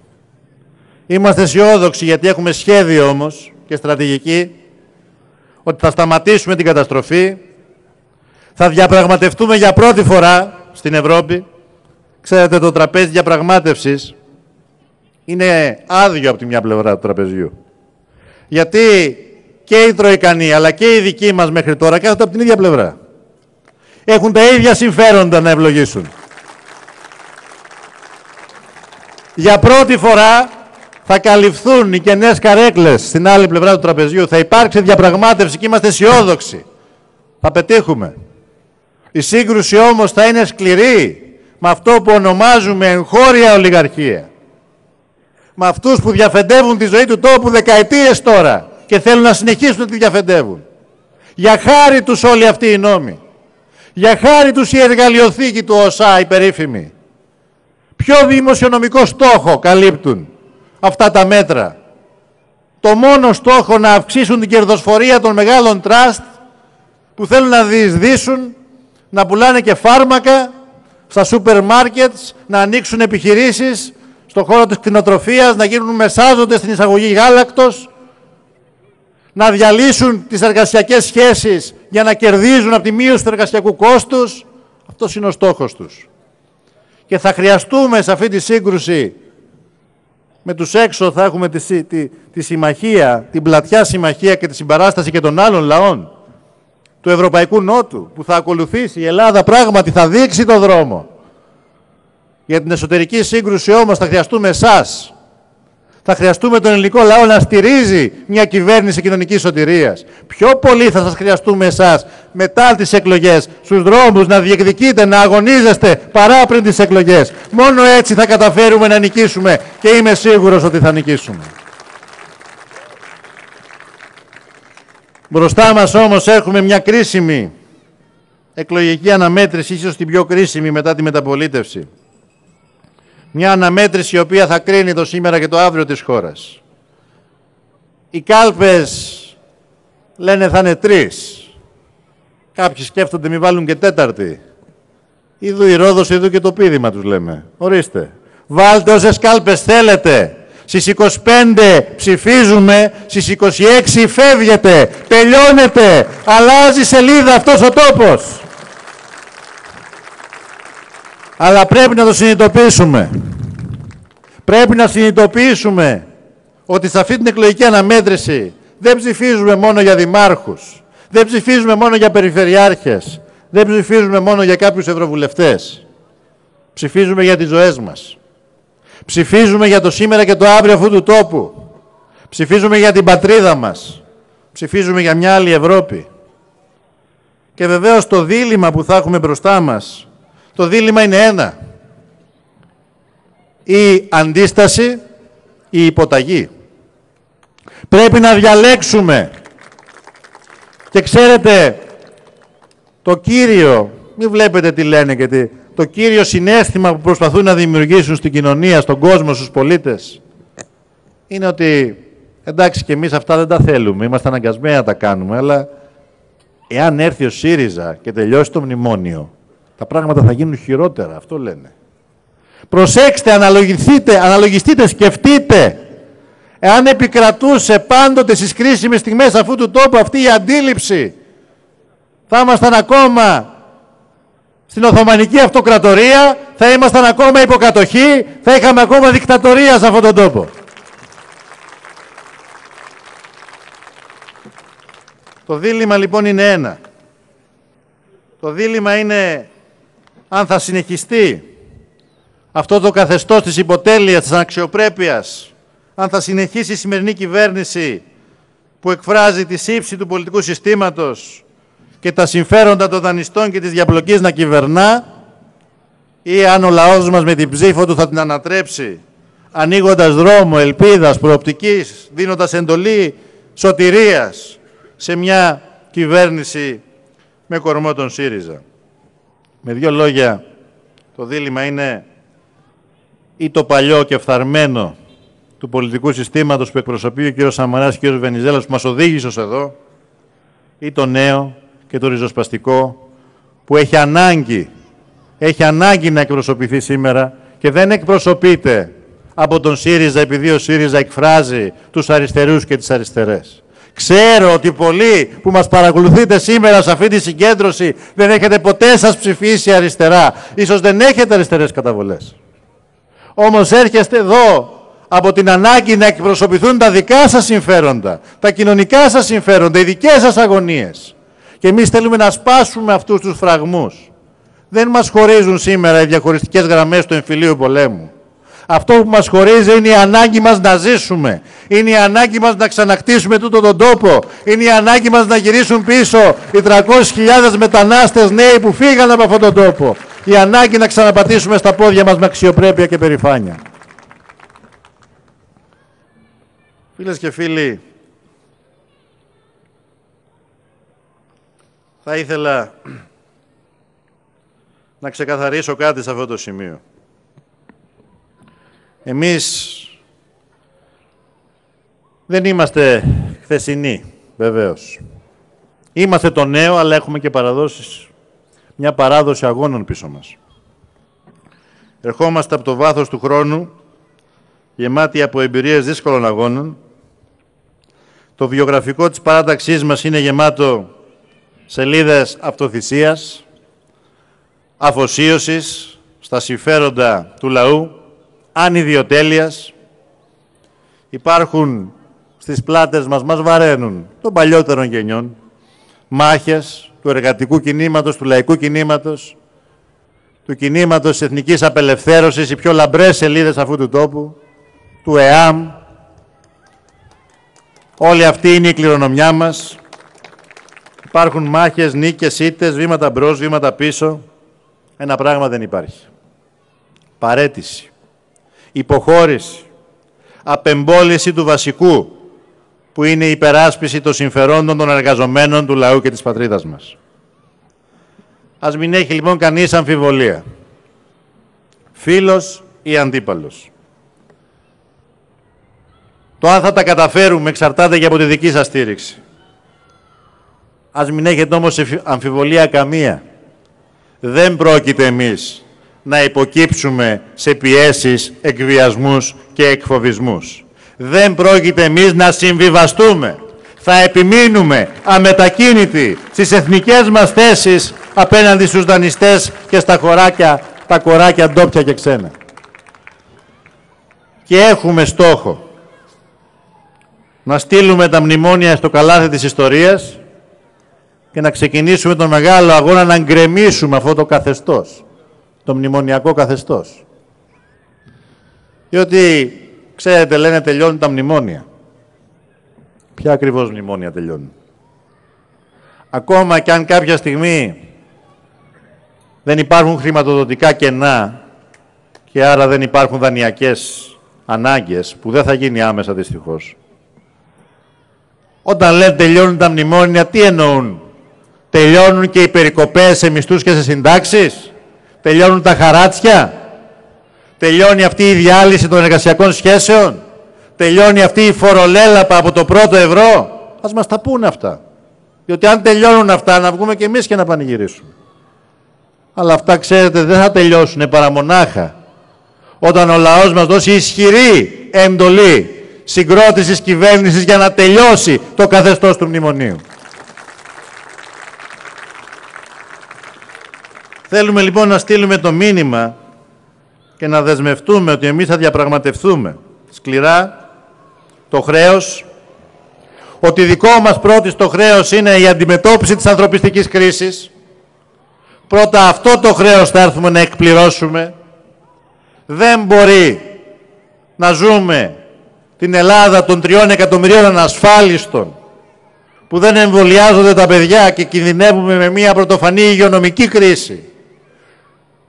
Είμαστε αισιόδοξοι γιατί έχουμε σχέδιο όμως και στρατηγική ότι θα σταματήσουμε την καταστροφή, θα διαπραγματευτούμε για πρώτη φορά στην Ευρώπη. Ξέρετε, το τραπέζι διαπραγμάτευσης είναι άδειο από τη μια πλευρά του τραπεζιού. Γιατί και οι Τροϊκανοί αλλά και οι δικοί μας μέχρι τώρα κάθονται από την ίδια πλευρά. Έχουν τα ίδια συμφέροντα να ευλογήσουν. Για πρώτη φορά θα καλυφθούν οι κενές καρέκλες στην άλλη πλευρά του τραπεζιού. Θα υπάρξει διαπραγμάτευση και είμαστε αισιόδοξοι. Θα πετύχουμε. Η σύγκρουση όμως θα είναι σκληρή με αυτό που ονομάζουμε εγχώρια ολιγαρχία με αυτούς που διαφεντεύουν τη ζωή του τόπου δεκαετίες τώρα και θέλουν να συνεχίσουν να τη διαφεντεύουν. Για χάρη τους όλοι αυτοί οι νόμοι. Για χάρη τους η εργαλειοθήκη του ΟΣΑ η περίφημη. Ποιο δημοσιονομικό στόχο καλύπτουν αυτά τα μέτρα; Το μόνο στόχο να αυξήσουν την κερδοσφορία των μεγάλων τραστ που θέλουν να διεισδύσουν, να πουλάνε και φάρμακα στα σούπερ μάρκετς, να ανοίξουν επιχειρήσεις στον χώρο της κτηνοτροφίας, να γίνουν μεσάζοντες στην εισαγωγή γάλακτος, να διαλύσουν τις εργασιακές σχέσεις για να κερδίζουν από τη μείωση του εργασιακού κόστους. Αυτός είναι ο στόχος τους. Και θα χρειαστούμε σε αυτή τη σύγκρουση με τους έξω θα έχουμε τη, τη, τη συμμαχία, την πλατιά συμμαχία και τη συμπαράσταση και των άλλων λαών του Ευρωπαϊκού Νότου που θα ακολουθήσει. Η Ελλάδα πράγματι θα δείξει το δρόμο. Για την εσωτερική σύγκρουση όμως θα χρειαστούμε εσάς. Θα χρειαστούμε τον ελληνικό λαό να στηρίζει μια κυβέρνηση κοινωνικής σωτηρίας. Πιο πολύ θα σας χρειαστούμε εσάς μετά τις εκλογές, στους δρόμους, να διεκδικείτε, να αγωνίζεστε παρά πριν τις εκλογές. Μόνο έτσι θα καταφέρουμε να νικήσουμε και είμαι σίγουρος ότι θα νικήσουμε. Μπροστά μας όμως έχουμε μια κρίσιμη εκλογική αναμέτρηση, ίσως την πιο κρίσιμη μετά τη μεταπολίτευση. Μια αναμέτρηση η οποία θα κρίνει το σήμερα και το αύριο της χώρας. Οι κάλπες λένε θα είναι τρεις. Κάποιοι σκέφτονται μη βάλουν και τέταρτη. Είδου η Ρόδος, είδου και το πίδημα τους λέμε. Ορίστε. Βάλτε όσες κάλπες θέλετε. Στις 25 ψηφίζουμε, στις 26 φεύγετε, τελειώνετε, αλλάζει σελίδα αυτός ο τόπος. Αλλά πρέπει να το συνειδητοποιήσουμε. Πρέπει να συνειδητοποιήσουμε ότι σε αυτή την εκλογική αναμέτρηση δεν ψηφίζουμε μόνο για δημάρχους, δεν ψηφίζουμε μόνο για περιφερειάρχες, δεν ψηφίζουμε μόνο για κάποιους ευρωβουλευτές. Ψηφίζουμε για τις ζωές μας. Ψηφίζουμε για το σήμερα και το αύριο αυτού του τόπου. Ψηφίζουμε για την πατρίδα μας. Ψηφίζουμε για μια άλλη Ευρώπη. Και βεβαίως το δίλημα που θα έχουμε μπροστά μας, το δίλημα είναι ένα. Η αντίσταση, η υποταγή. Πρέπει να διαλέξουμε. Και ξέρετε, το κύριο, μην βλέπετε τι λένε και τι, το κύριο συνέστημα που προσπαθούν να δημιουργήσουν στην κοινωνία, στον κόσμο, στους πολίτες, είναι ότι εντάξει και εμείς αυτά δεν τα θέλουμε, είμαστε αναγκασμένοι να τα κάνουμε, αλλά εάν έρθει ο ΣΥΡΙΖΑ και τελειώσει το μνημόνιο, τα πράγματα θα γίνουν χειρότερα, αυτό λένε. Προσέξτε, αναλογιστείτε, αναλογιστείτε, σκεφτείτε. Εάν επικρατούσε πάντοτε στις κρίσιμες στιγμές αυτού του τόπου αυτή η αντίληψη, θα ήμασταν ακόμα στην Οθωμανική Αυτοκρατορία, θα ήμασταν ακόμα υποκατοχή, θα είχαμε ακόμα δικτατορία σε αυτόν τον τόπο. Το δίλημα λοιπόν είναι ένα. Το δίλημα είναι αν θα συνεχιστεί αυτό το καθεστώς της υποτέλειας, της αναξιοπρέπειας, αν θα συνεχίσει η σημερινή κυβέρνηση που εκφράζει τη σύψη του πολιτικού συστήματος και τα συμφέροντα των δανειστών και της διαπλοκής να κυβερνά ή αν ο λαός μας με την ψήφο του θα την ανατρέψει ανοίγοντας δρόμο ελπίδας, προοπτικής, δίνοντας εντολή σωτηρίας σε μια κυβέρνηση με κορμό τον ΣΥΡΙΖΑ. Με δύο λόγια, το δίλημα είναι ή το παλιό και φθαρμένο του πολιτικού συστήματος που εκπροσωπεί ο κ. Σαμαράς και ο κ. Βενιζέλας που μας οδήγησε ως εδώ ή το νέο και το ριζοσπαστικό που έχει ανάγκη, έχει ανάγκη να εκπροσωπηθεί σήμερα και δεν εκπροσωπείται από τον ΣΥΡΙΖΑ επειδή ο ΣΥΡΙΖΑ εκφράζει τους αριστερούς και τις αριστερές. Ξέρω ότι πολλοί που μας παρακολουθείτε σήμερα σε αυτή τη συγκέντρωση δεν έχετε ποτέ σας ψηφίσει αριστερά. Ίσως δεν έχετε αριστερές καταβολές. Όμως έρχεστε εδώ από την ανάγκη να εκπροσωπηθούν τα δικά σας συμφέροντα, τα κοινωνικά σας συμφέροντα, οι δικές σας αγωνίες. Και εμείς θέλουμε να σπάσουμε αυτούς τους φραγμούς. Δεν μας χωρίζουν σήμερα οι διαχωριστικές γραμμές του εμφυλίου πολέμου. Αυτό που μας χωρίζει είναι η ανάγκη μας να ζήσουμε. Είναι η ανάγκη μας να ξανακτήσουμε τούτο τον τόπο. Είναι η ανάγκη μας να γυρίσουν πίσω οι 300.000 μετανάστες νέοι που φύγαν από αυτόν τον τόπο. Η ανάγκη να ξαναπατήσουμε στα πόδια μας με αξιοπρέπεια και περηφάνεια. Φίλες και φίλοι, θα ήθελα να ξεκαθαρίσω κάτι σε αυτό το σημείο. Εμείς δεν είμαστε χθεσινοί, βεβαίως. Είμαστε το νέο, αλλά έχουμε και παραδόσεις, μια παράδοση αγώνων πίσω μας. Ερχόμαστε από το βάθος του χρόνου, γεμάτοι από εμπειρίες δύσκολων αγώνων. Το βιογραφικό της παράταξής μας είναι γεμάτο σελίδες αυτοθυσίας, αφοσίωσης στα συμφέροντα του λαού, ανιδιοτέλειας. Υπάρχουν στις πλάτες μας, μας βαραίνουν των παλιότερων γενιών, μάχες του εργατικού κινήματος, του λαϊκού κινήματος, του κινήματος εθνικής απελευθέρωσης, οι πιο λαμπρές σελίδες αυτού του τόπου, του ΕΑΜ. Όλη αυτή είναι η κληρονομιά μας. Υπάρχουν μάχες, νίκες, ήττες, βήματα μπρος, βήματα πίσω. Ένα πράγμα δεν υπάρχει. Παρέτηση. Υποχώρηση. Απεμπόληση του βασικού, που είναι η υπεράσπιση των συμφερόντων των εργαζομένων του λαού και της πατρίδας μας. Ας μην έχει λοιπόν κανείς αμφιβολία. Φίλος ή αντίπαλος. Το αν θα τα καταφέρουμε εξαρτάται και από τη δική σας στήριξη. Ας μην έχετε όμως αμφιβολία καμία. Δεν πρόκειται εμείς να υποκύψουμε σε πιέσεις, εκβιασμούς και εκφοβισμούς. Δεν πρόκειται εμείς να συμβιβαστούμε. Θα επιμείνουμε αμετακίνητοι στις εθνικές μας θέσεις απέναντι στους δανειστές και στα χωράκια, τα κοράκια ντόπια και ξένα. Και έχουμε στόχο να στείλουμε τα μνημόνια στο καλάθι της ιστορίας και να ξεκινήσουμε τον μεγάλο αγώνα να γκρεμίσουμε αυτό το καθεστώς, το μνημονιακό καθεστώς. Διότι, ξέρετε, λένε τελειώνουν τα μνημόνια. Ποια ακριβώς μνημόνια τελειώνουν; Ακόμα και αν κάποια στιγμή δεν υπάρχουν χρηματοδοτικά κενά και άρα δεν υπάρχουν δανειακές ανάγκες, που δεν θα γίνει άμεσα δυστυχώς. Όταν λένε τελειώνουν τα μνημόνια, τι εννοούν; Τελειώνουν και οι περικοπές σε μισθούς και σε συντάξεις; Τελειώνουν τα χαράτσια; Τελειώνει αυτή η διάλυση των εργασιακών σχέσεων; Τελειώνει αυτή η φορολέλαπα από το πρώτο ευρώ; Ας μας τα πούνε αυτά. Διότι αν τελειώνουν αυτά, να βγούμε και εμείς και να πανηγυρίσουμε. Αλλά αυτά, ξέρετε, δεν θα τελειώσουν παραμονάχα. Όταν ο λαός μας δώσει ισχυρή εντολή συγκρότησης κυβέρνησης για να τελειώσει το καθεστώς του μνημονίου. Θέλουμε λοιπόν να στείλουμε το μήνυμα και να δεσμευτούμε ότι εμείς θα διαπραγματευτούμε σκληρά το χρέος, ότι δικό μας πρώτης το χρέος είναι η αντιμετώπιση της ανθρωπιστικής κρίσης. Πρώτα αυτό το χρέος θα έρθουμε να εκπληρώσουμε. Δεν μπορεί να ζούμε την Ελλάδα των τριών εκατομμυρίων ανασφάλιστων που δεν εμβολιάζονται τα παιδιά και κινδυνεύουμε με μια πρωτοφανή υγειονομική κρίση.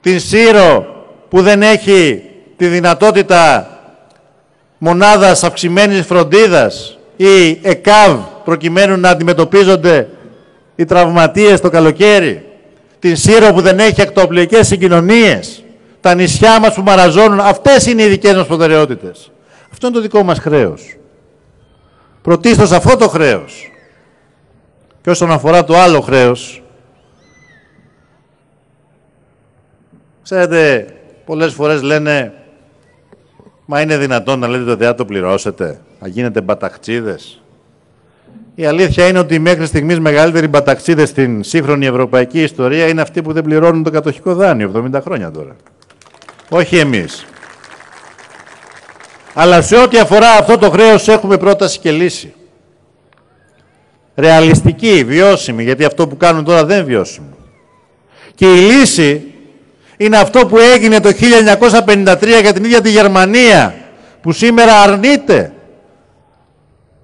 Την Σύρο που δεν έχει τη δυνατότητα μονάδας αυξημένης φροντίδας ή ΕΚΑΒ προκειμένου να αντιμετωπίζονται οι τραυματίες το καλοκαίρι. Την Σύρο που δεν έχει ακτοπλοϊκές συγκοινωνίες. Τα νησιά μας που μαραζώνουν. Αυτές είναι οι δικές μας προτεραιότητες. Αυτό είναι το δικό μας χρέος. Πρωτίστως αυτό το χρέος. Και όσον αφορά το άλλο χρέος, ξέρετε, πολλές φορές λένε «Μα είναι δυνατόν να λέτε ότι δεν θα το πληρώσετε, να γίνετε μπαταχτσίδες». Η αλήθεια είναι ότι μέχρι στιγμής μεγαλύτεροι μπαταξίδες στην σύγχρονη ευρωπαϊκή ιστορία είναι αυτοί που δεν πληρώνουν το κατοχικό δάνειο, 70 χρόνια τώρα. Όχι εμείς. Αλλά σε ό,τι αφορά αυτό το χρέος έχουμε πρόταση και λύση. Ρεαλιστική, βιώσιμη, γιατί αυτό που κάνουν τώρα δεν είναι βιώσιμο. Και η λύση είναι αυτό που έγινε το 1953 για την ίδια τη Γερμανία, που σήμερα αρνείται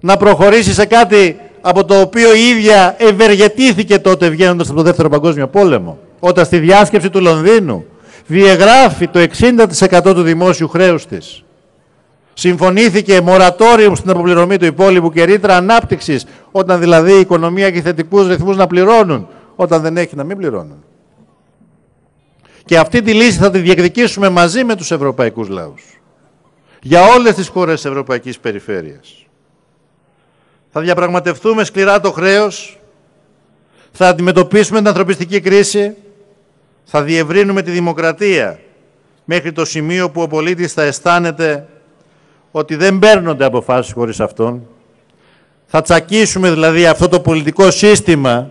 να προχωρήσει σε κάτι από το οποίο η ίδια ευεργετήθηκε τότε βγαίνοντας από το Δεύτερο Παγκόσμιο Πόλεμο, όταν στη διάσκεψη του Λονδίνου διεγράφει το 60% του δημόσιου χρέους της Συμφωνήθηκε μορατόριο στην αποπληρωμή του υπόλοιπου και ρήτρα ανάπτυξης, όταν δηλαδή η οικονομία έχει θετικούς ρυθμούς να πληρώνουν, όταν δεν έχει να μην πληρώνουν. Και αυτή τη λύση θα τη διεκδικήσουμε μαζί με τους ευρωπαϊκούς λαούς. Για όλες τις χώρες της ευρωπαϊκής περιφέρειας. Θα διαπραγματευτούμε σκληρά το χρέος, θα αντιμετωπίσουμε την ανθρωπιστική κρίση, θα διευρύνουμε τη δημοκρατία μέχρι το σημείο που ο πολίτης θα αισθάνεται ότι δεν παίρνονται αποφάσεις χωρίς αυτόν. Θα τσακίσουμε δηλαδή αυτό το πολιτικό σύστημα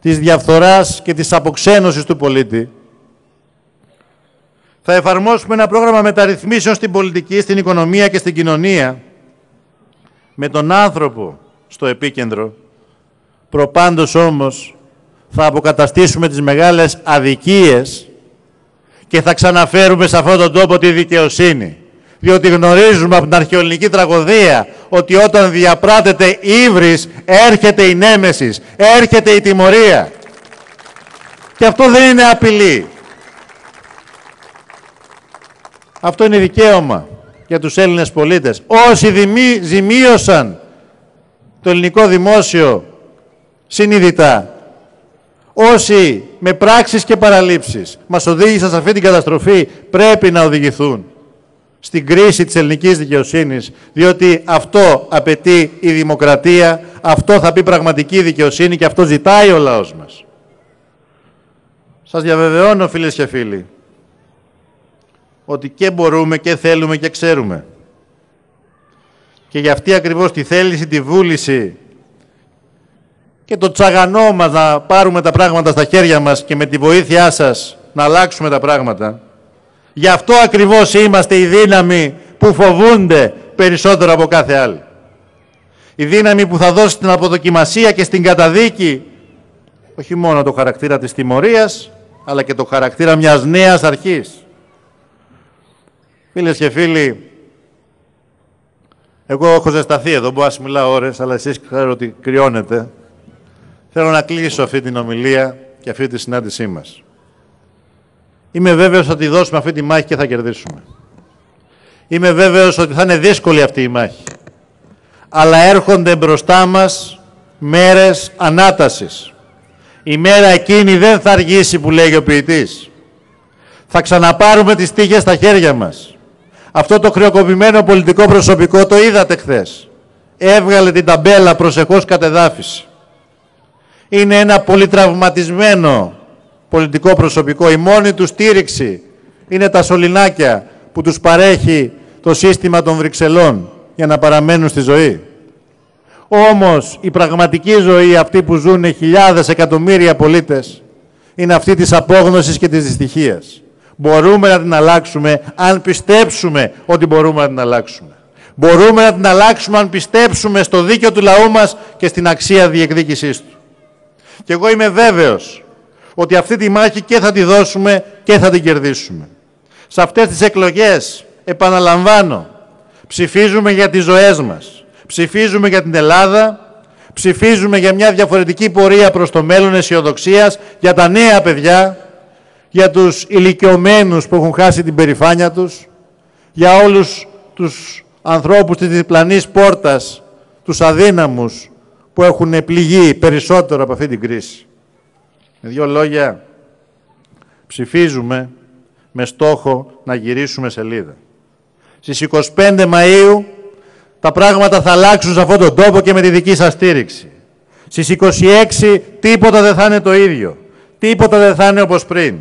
της διαφθοράς και της αποξένωσης του πολίτη. Θα εφαρμόσουμε ένα πρόγραμμα μεταρρυθμίσεων στην πολιτική, στην οικονομία και στην κοινωνία με τον άνθρωπο στο επίκεντρο. Προπάντως όμως θα αποκαταστήσουμε τις μεγάλες αδικίες και θα ξαναφέρουμε σε αυτόν τον τόπο τη δικαιοσύνη. Διότι γνωρίζουμε από την αρχαιολική τραγωδία ότι όταν διαπράτεται ύβρις έρχεται η νέμεσης, έρχεται η τιμωρία. Και αυτό δεν είναι απειλή. Αυτό είναι δικαίωμα για τους Έλληνες πολίτες. Όσοι ζημίωσαν το ελληνικό δημόσιο συνειδητά, όσοι με πράξεις και παραλήψεις μας οδήγησαν σε αυτή την καταστροφή, πρέπει να οδηγηθούν στην κρίση της ελληνικής δικαιοσύνης, διότι αυτό απαιτεί η δημοκρατία, αυτό θα πει πραγματική δικαιοσύνη και αυτό ζητάει ο λαός μας. Σας διαβεβαιώνω φίλες και φίλοι, ότι και μπορούμε και θέλουμε και ξέρουμε. Και για αυτή ακριβώς τη θέληση, τη βούληση και το τσαγανό μας να πάρουμε τα πράγματα στα χέρια μας και με τη βοήθειά σας να αλλάξουμε τα πράγματα. Γι' αυτό ακριβώς είμαστε οι δύναμοι που φοβούνται περισσότερο από κάθε άλλη. Η δύναμη που θα δώσει την αποδοκιμασία και στην καταδίκη όχι μόνο το χαρακτήρα της τιμωρίας, αλλά και το χαρακτήρα μιας νέας αρχής. Φίλες και φίλοι, εγώ έχω ζεσταθεί εδώ, μπορώ να μιλάω ώρες, αλλά εσείς ξέρω ότι κρυώνετε. Θέλω να κλείσω αυτή την ομιλία και αυτή τη συνάντησή μας. Είμαι βέβαιος ότι δώσουμε αυτή τη μάχη και θα κερδίσουμε. Είμαι βέβαιος ότι θα είναι δύσκολη αυτή η μάχη. Αλλά έρχονται μπροστά μας μέρες ανάτασης. Η μέρα εκείνη δεν θα αργήσει που λέγει ο ποιητής. Θα ξαναπάρουμε τις τύχες στα χέρια μας. Αυτό το χρεοκοπημένο πολιτικό προσωπικό το είδατε χθες. Έβγαλε την ταμπέλα προσεχώς κατεδάφιση. Είναι ένα πολυτραυματισμένο πολιτικό προσωπικό. Η μόνη του στήριξη είναι τα σωληνάκια που τους παρέχει το σύστημα των Βρυξελών για να παραμένουν στη ζωή. Όμως η πραγματική ζωή, αυτή που ζουν χιλιάδες εκατομμύρια πολίτες, είναι αυτή της απόγνωσης και της δυστυχίας. Μπορούμε να την αλλάξουμε αν πιστέψουμε ότι μπορούμε να την αλλάξουμε. Μπορούμε να την αλλάξουμε αν πιστέψουμε στο δίκαιο του λαού μας και στην αξία διεκδίκησής του. Και εγώ είμαι βέβαιος ότι αυτή τη μάχη και θα τη δώσουμε και θα την κερδίσουμε. Σε αυτές τις εκλογές, επαναλαμβάνω, ψηφίζουμε για τις ζωές μας. Ψηφίζουμε για την Ελλάδα, ψηφίζουμε για μια διαφορετική πορεία προς το μέλλον αισιοδοξίας για τα νέα παιδιά, για τους ηλικιωμένους που έχουν χάσει την περηφάνεια τους, για όλους τους ανθρώπους της διπλανής πόρτας, τους αδύναμους που έχουν πληγεί περισσότερο από αυτή την κρίση. Με δύο λόγια, ψηφίζουμε με στόχο να γυρίσουμε σελίδα. Στις 25 Μαΐου τα πράγματα θα αλλάξουν σε αυτόν τον τόπο και με τη δική σας στήριξη. Στις 26 τίποτα δεν θα είναι το ίδιο. Τίποτα δεν θα είναι όπως πριν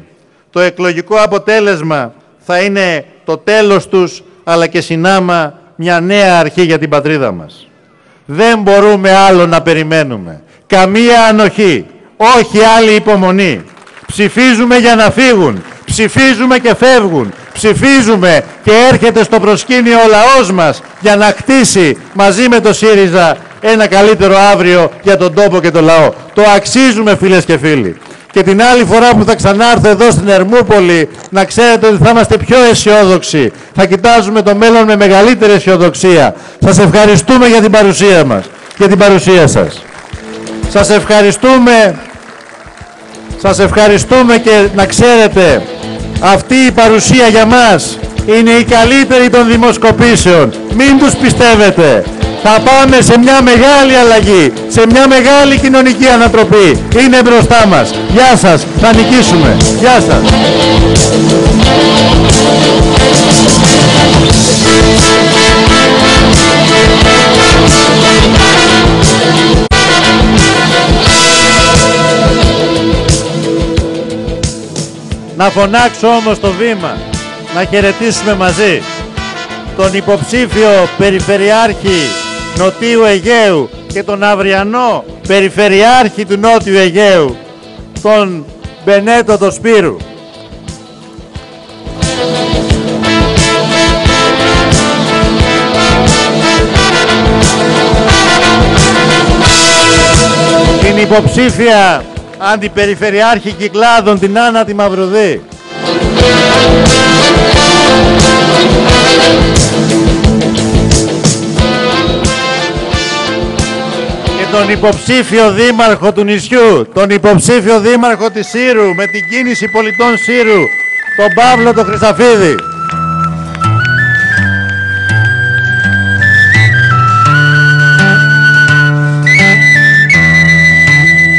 το εκλογικό αποτέλεσμα θα είναι το τέλος τους, αλλά και συνάμα μια νέα αρχή για την πατρίδα μας. Δεν μπορούμε άλλο να περιμένουμε. Καμία ανοχή, όχι άλλη υπομονή. Ψηφίζουμε για να φύγουν, ψηφίζουμε και φεύγουν. Ψηφίζουμε και έρχεται στο προσκήνιο ο λαός μας για να κτίσει μαζί με το ΣΥΡΙΖΑ ένα καλύτερο αύριο για τον τόπο και τον λαό. Το αξίζουμε φίλες και φίλοι και την άλλη φορά που θα ξανάρθω εδώ στην Ερμούπολη να ξέρετε ότι θα είμαστε πιο αισιόδοξοι. Θα κοιτάζουμε το μέλλον με μεγαλύτερη αισιοδοξία. Σας ευχαριστούμε για την παρουσία μας, για την παρουσία σας. Σας ευχαριστούμε, σας ευχαριστούμε και να ξέρετε αυτή η παρουσία για μας είναι η καλύτερη των δημοσκοπήσεων. Μην τους πιστεύετε θα πάμε σε μια μεγάλη αλλαγή, σε μια μεγάλη κοινωνική ανατροπή. Είναι μπροστά μας. Γεια σας, θα νικήσουμε. Γεια σας. Να φωνάξω όμως το βήμα, να χαιρετήσουμε μαζί τον υποψήφιο Περιφερειάρχη Νοτίου Αιγαίου και τον αυριανό Περιφερειάρχη του Νότιου Αιγαίου, τον Μπενέτο το Σπύρου. Την υποψήφια Αντιπεριφερειάρχη Κυκλάδων την Άννα τη Μαυρουδή. Τον υποψήφιο δήμαρχο του νησιού, τον υποψήφιο δήμαρχο της Σύρου με την κίνηση πολιτών Σύρου, τον Παύλο τον Χρυσαφίδη.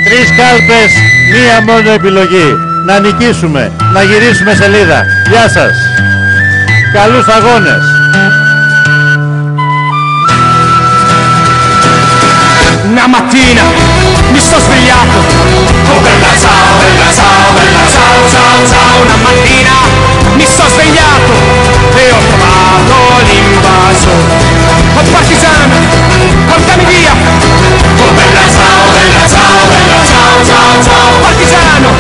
Τρεις κάλπες, μία μόνο επιλογή. Να νικήσουμε, να γυρίσουμε σελίδα. Γεια σας. Καλούς αγώνες. una mattina. Mi sono svegliato. Oh bella ciao, bella ciao, bella ciao, ciao, ciao. Una mattina mi sono svegliato e ho trovato l'invaso. Oh partigiano, portami via Oh bella ciao, bella ciao, bella ciao, ciao, ciao. Partigiano,